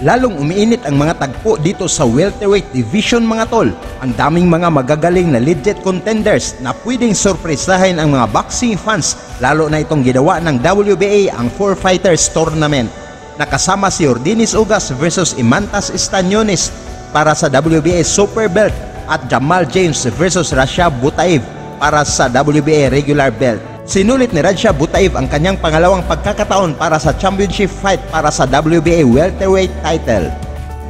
Lalong umiinit ang mga tagpo dito sa welterweight division mga tol. Ang daming mga magagaling na legit contenders na pwedeng sorpresahin ang mga boxing fans lalo na itong ginawa ng WBA ang 4 Fighters Tournament. Nakasama si Ordinis Ugas versus Imantas Estanyones para sa WBA Super Belt at Jamal James versus Rasha Butaev para sa WBA Regular Belt. Sinulit ni Radja Butaev ang kanyang pangalawang pagkakataon para sa championship fight para sa WBA welterweight title.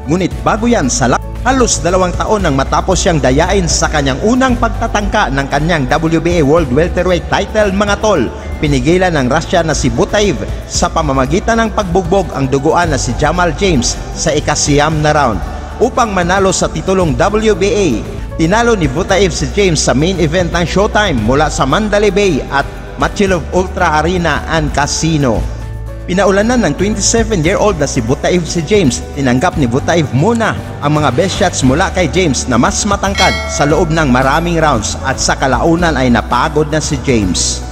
Ngunit bago yan sa halos dalawang taon nang matapos siyang dayain sa kanyang unang pagtatangka ng kanyang WBA World Welterweight title mga tol, pinigilan ng Russia na si Butaev sa pamamagitan ng pagbugbog ang duguan na si Jamal James sa ikasiyam na round upang manalo sa titulong WBA. Tinalo ni Butaev si James sa main event ng Showtime mula sa Mandalay Bay at Machilov Ultra Arena and Casino. Pinaulanan ng 27-year-old na si Butaev si James, tinanggap ni Butaev muna ang mga best shots mula kay James na mas matangkad sa loob ng maraming rounds at sa kalaunan ay napagod na si James.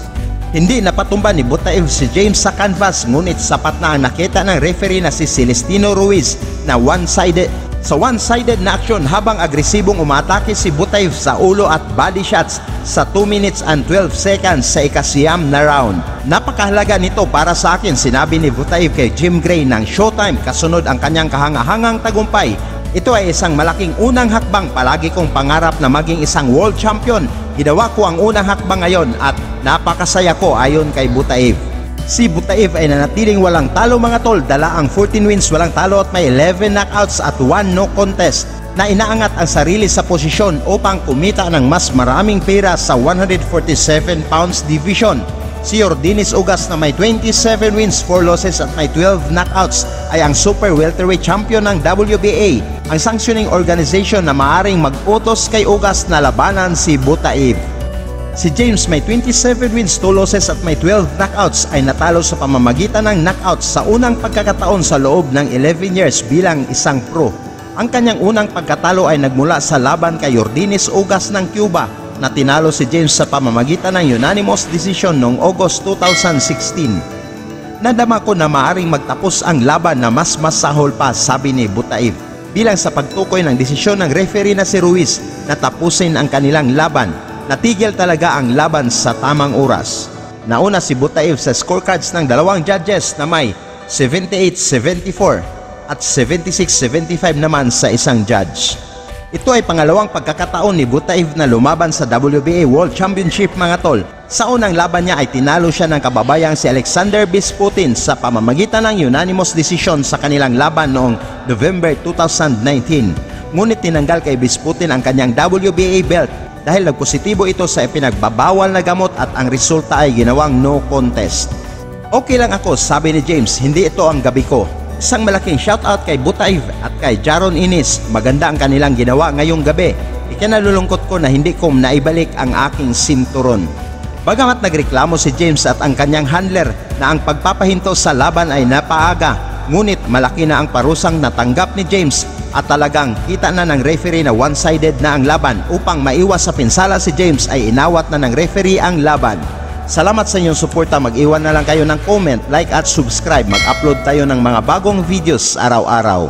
Hindi napatumba ni Butaev si James sa canvas ngunit sapat na ang nakita ng referee na si Celestino Ruiz na one-sided sa one-sided na aksyon habang agresibong umatake si Butaev sa ulo at body shots sa 2 minutes and 12 seconds sa ikasiyam na round. Napakahalaga nito para sa akin sinabi ni Butaev kay Jim Gray ng Showtime kasunod ang kanyang kahangahangang tagumpay. Ito ay isang malaking unang hakbang palagi kong pangarap na maging isang world champion. Ginawa ko ang unang hakbang ngayon at napakasaya ko ayon kay Butaev. Si Butaev ay nanatiling walang talo mga tol, dala ang 14 wins walang talo at may 11 knockouts at 1 no contest na inaangat ang sarili sa posisyon upang kumita ng mas maraming pera sa 147 pounds division. Si Ordinis Ugas na may 27 wins, 4 losses at may 12 knockouts ay ang super welterweight champion ng WBA, ang sanctioning organization na maaring mag-utos kay Ugas na labanan si Butaev. Si James may 27 wins, 2 losses at may 12 knockouts ay natalo sa pamamagitan ng knockouts sa unang pagkakataon sa loob ng 11 years bilang isang pro. Ang kanyang unang pagkatalo ay nagmula sa laban kay Jordinis Ugas ng Cuba na tinalo si James sa pamamagitan ng unanimous decision noong August 2016. Nadama ko na maaring magtapos ang laban na mas masahol pa sabi ni Butaev bilang sa pagtukoy ng desisyon ng referee na si Ruiz na tapusin ang kanilang laban natigil talaga ang laban sa tamang oras. Nauna si Butaev sa scorecards ng dalawang judges na may 78-74 at 76-75 naman sa isang judge. Ito ay pangalawang pagkakataon ni Butaev na lumaban sa WBA World Championship mga tol. Sa unang laban niya ay tinalo siya ng kababayang si Alexander Bisputin sa pamamagitan ng unanimous decision sa kanilang laban noong November 2019. Ngunit tinanggal kay Bisputin ang kanyang WBA belt dahil nagpositibo ito sa ipinagbabawal na gamot at ang resulta ay ginawang no contest. Okay lang ako, sabi ni James, hindi ito ang gabi ko. Isang malaking shoutout kay Butaev at kay Jaron Inis. Maganda ang kanilang ginawa ngayong gabi. Ikinalulungkot ko na hindi ko naibalik ang aking sinturon. Bagamat nagreklamo si James at ang kanyang handler na ang pagpapahinto sa laban ay napaaga, ngunit malaki na ang parusang natanggap ni James at talagang kita na ng referee na one-sided na ang laban upang maiwas sa pinsala si James ay inawat na ng referee ang laban. Salamat sa inyong suporta. Mag-iwan na lang kayo ng comment, like at subscribe. Mag-upload tayo ng mga bagong videos araw-araw.